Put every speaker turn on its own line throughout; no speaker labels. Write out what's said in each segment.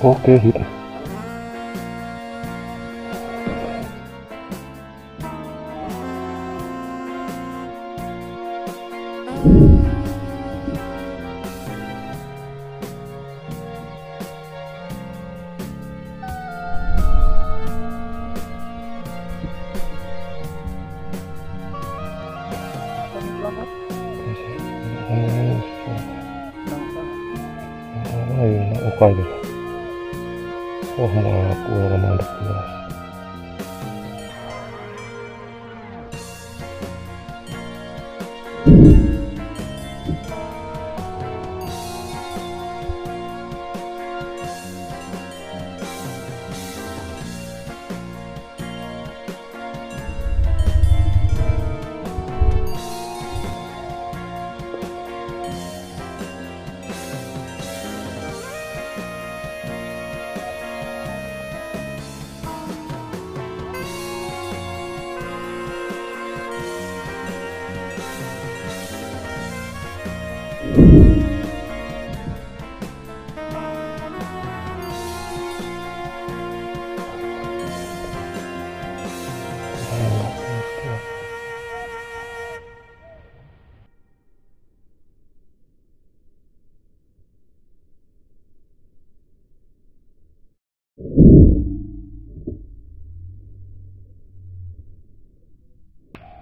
Okay. Thank Oke gitu. Wah, mengaku orang mandek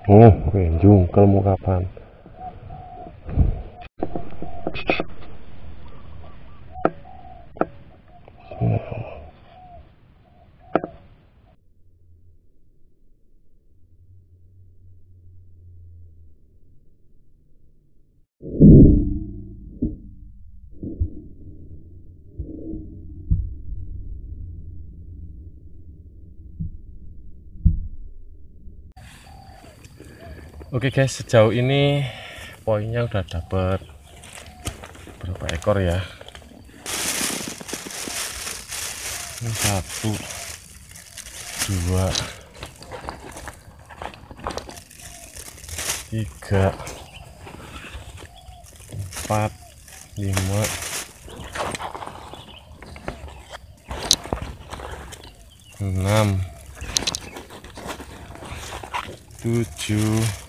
Oh, kunjung kamu kapan?
Oke guys, sejauh ini poinnya udah dapet berapa ekor ya? Ini satu, dua, tiga, empat, lima, enam, tujuh.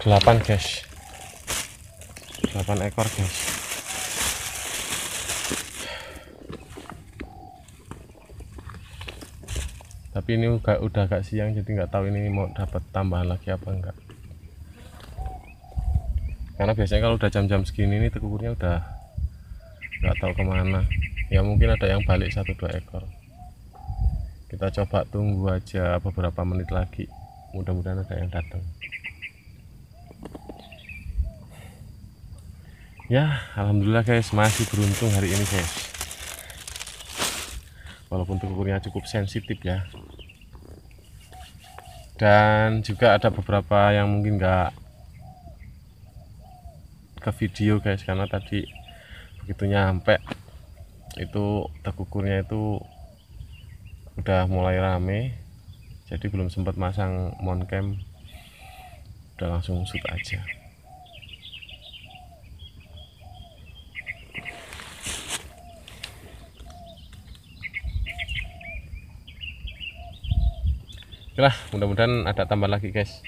Delapan guys. Delapan ekor guys. Tapi ini udah udah agak siang jadi nggak tahu ini mau dapat tambahan lagi apa enggak. Karena biasanya kalau udah jam-jam segini ini tekukurnya udah nggak tahu ke mana. Ya mungkin ada yang balik satu dua ekor. Kita coba tunggu aja beberapa menit lagi. Mudah-mudahan ada yang datang ya alhamdulillah guys. Masih beruntung hari ini guys. Walaupun tekukurnya cukup sensitif ya. Dan juga ada beberapa yang mungkin nggak ke video guys karena tadi begitu nyampe itu tekukurnya itu udah mulai rame. Jadi belum sempat masang moncam. Udah langsung shoot aja Oke mudah-mudahan ada tambah lagi guys.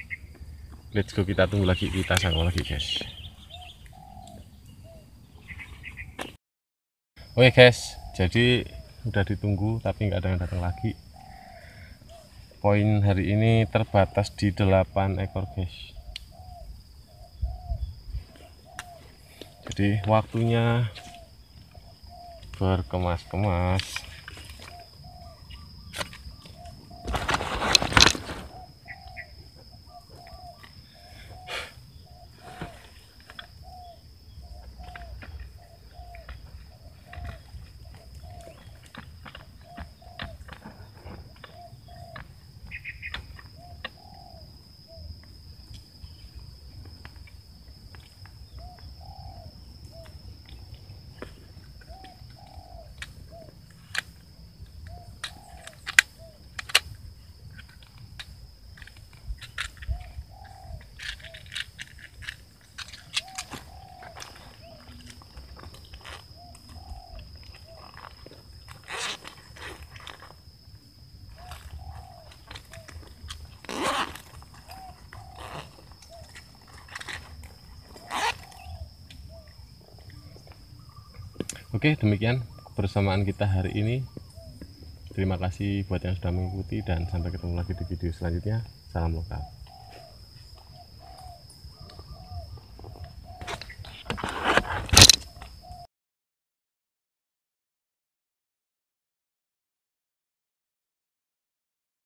Let's go kita tunggu lagi kita sangkau lagi guys. Oke guys. Jadi udah ditunggu tapi nggak ada yang datang lagi. Poin hari ini terbatas di 8 ekor guys. Jadi waktunya berkemas-kemas oke demikian kebersamaan kita hari ini. Terima kasih buat yang sudah mengikuti dan sampai ketemu lagi di video selanjutnya. Salam lokal